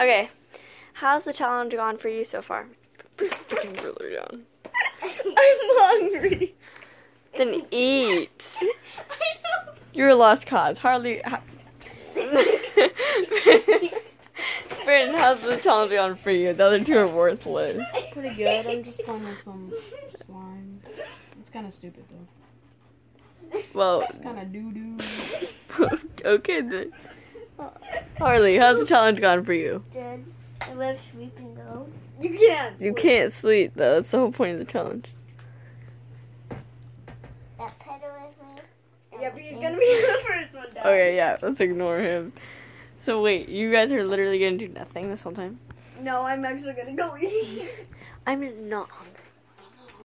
Okay, how's the challenge gone for you so far? Freaking ruler down. I'm hungry. Then eat. I know. You're a lost cause. Hardly. Ha- Brandon, how's the challenge gone for you? The other two are worthless. Pretty good. I'm just playing with some slime. It's kind of stupid though. Well, It's kind of doo doo. okay then. Harley, how's the challenge gone for you? Good. I love sweep though. You can't. You sleep. can't sleep though. That's the whole point of the challenge. That pedal with me. Yeah, but he's gonna be the first one down. Okay, yeah, let's ignore him. So wait, you guys are literally gonna do nothing this whole time? No, I'm actually gonna go eat. I'm not hungry.